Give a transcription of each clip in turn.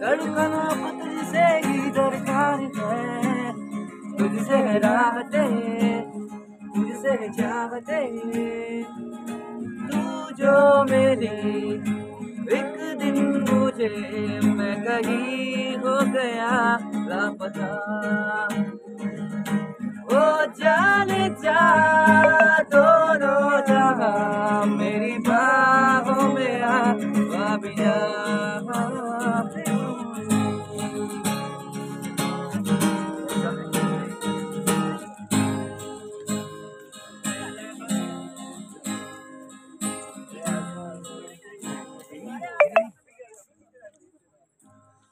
धड़कनों पतली से ही दरकार है तुझसे राहते तुझसे चाहते तू जो मेरी एक दिन मुझे मैं कहीं हो गया लापता जाने जा, दोनों जहाँ मेरी बाहों में आ बाबिया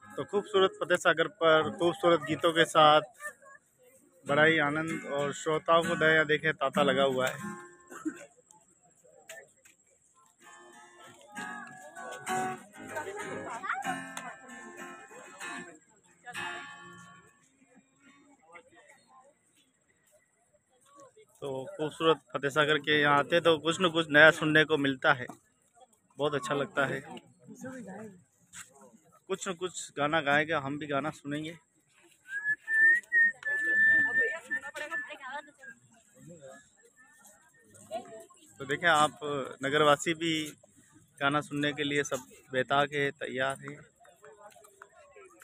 तो खूबसूरत फतेह सागर पर खूबसूरत गीतों के साथ बड़ा ही आनंद और श्रोताओं को दया देखे तांता लगा हुआ है। तो खूबसूरत फतेह सागर के यहाँ आते तो कुछ न कुछ नया सुनने को मिलता है। बहुत अच्छा लगता है। कुछ न कुछ गाना गाएगा, हम भी गाना सुनेंगे। तो देखें, आप नगरवासी भी गाना सुनने के लिए सब बेताक है, तैयार है।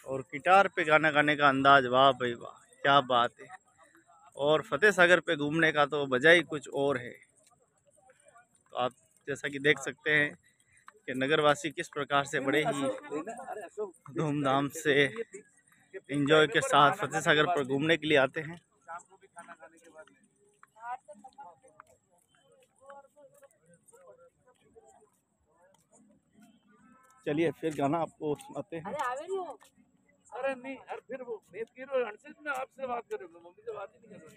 और गिटार पे गाना गाने का अंदाज, वाह भाई वाह, क्या बात है। और फतेह सागर पे घूमने का तो वजह ही कुछ और है। तो आप जैसा कि देख सकते हैं कि नगरवासी किस प्रकार से बड़े ही धूमधाम से एंजॉय के साथ फतेह सागर पर घूमने के लिए आते हैं। चलिए फिर गाना आपको सुनाते हैं। अरे नहीं यार फिर वो मेत की रो मैं आपसे बात कर रहा हूँ मम्मी से बात ही नहीं कर रहा।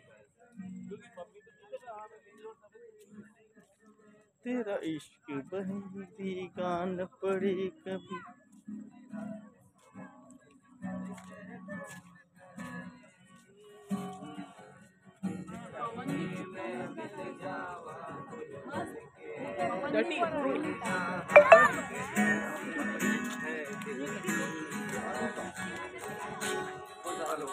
क्योंकि मम्मी तो हाँ तेरा इश्क बहती गान पड़ी कभी। तो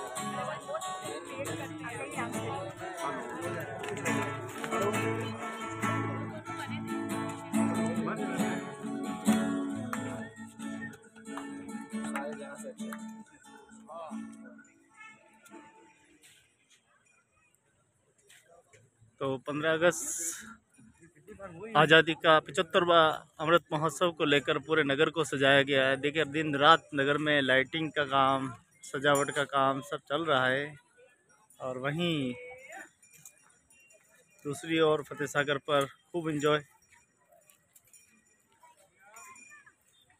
15 अगस्त आज़ादी का पचहत्तरवा अमृत महोत्सव को लेकर पूरे नगर को सजाया गया है। देखिए, दिन रात नगर में लाइटिंग का काम सजावट का काम सब चल रहा है और वहीं दूसरी ओर फतेह सागर पर खूब इन्जॉय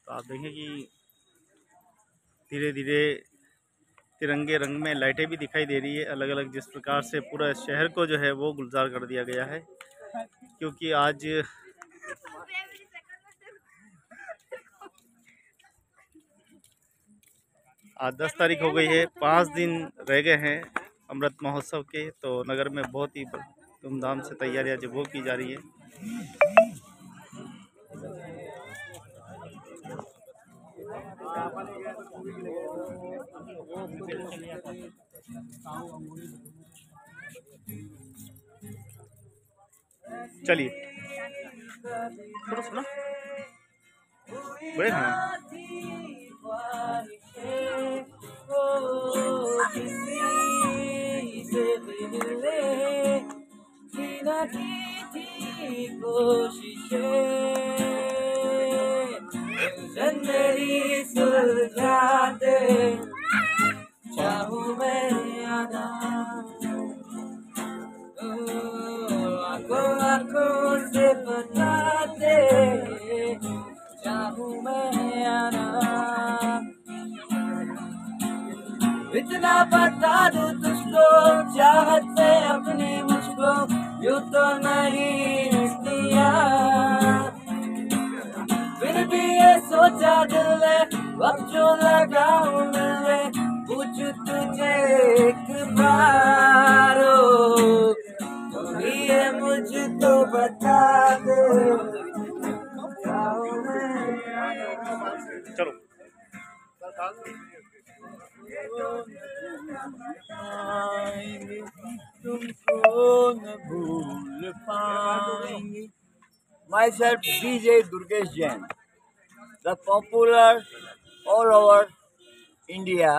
तो आप देखें कि धीरे धीरे तिरंगे रंग में लाइटें भी दिखाई दे रही है। अलग अलग जिस प्रकार से पूरा शहर को जो है वो गुलजार कर दिया गया है। क्योंकि आज आज दस तारीख हो गई है पाँच दिन रह गए हैं अमृत महोत्सव के तो नगर में बहुत ही धूमधाम से तैयारियाँ जो वो की जा रही है। चलिए। थोड़ा सुना। बड़े हैं आँखों आँखों से बता इतना बता दूँ तुझको, चाहत से अपनी मुझको, यू तो नहीं दिया फिर भी ये सोचा दिल ने, वक्त जो लगाऊँ मिलने पूछ तुझे एक बार तू ही है पाएँगे तुमको न भूल पाएँगे myself D J Durgesh Jain the popular all over India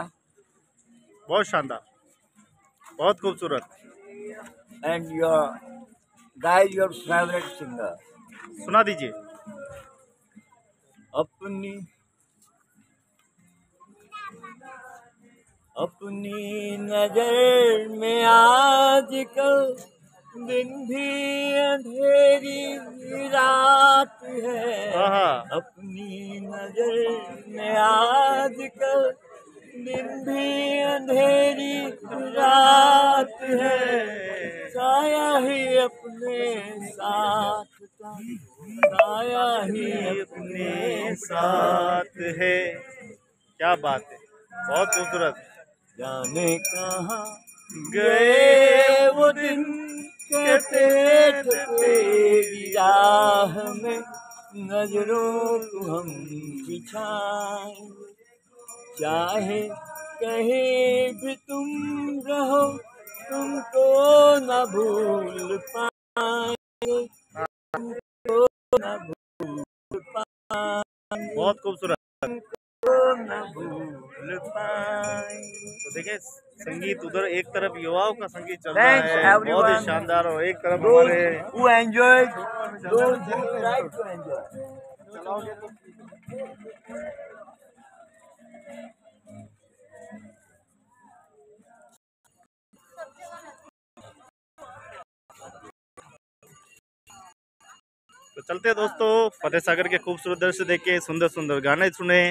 बहुत शानदार बहुत खूबसूरत। And your guys your favourite singer सुना दीजिए। अपनी अपनी नज़र में आजकल दिन भी अंधेरी रात है। अपनी नज़र में आजकल दिन भी अंधेरी रात है। साया ही अपने साथ का साया ही अपने साथ है। क्या बात है बहुत खूबसूरत। जाने कहाँ गए वो दिन कहते तेरी राह में नज़रों को हम बिछाएँगे चाहे कहीं भी तुम रहो तुमको न भूल पाएँगे। तुमको न भूल पाएँगे। बहुत खूबसूरत। न भूल पाएँगे तो देखिए संगीत उधर एक तरफ़ युवाओं का संगीत चल रहा है बहुत ही शानदार और एक तरफ़ हमारे who enjoyed, those who like to enjoy. चलते हैं दोस्तों, फतेह सागर के खूबसूरत दृश्य देखे सुंदर सुंदर गाने सुने,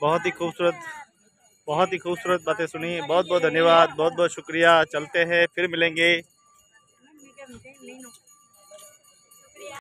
बहुत ही खूबसूरत, बहुत ही खूबसूरत बातें सुनी। बहुत बहुत धन्यवाद बहुत बहुत शुक्रिया, चलते हैं, फिर मिलेंगे।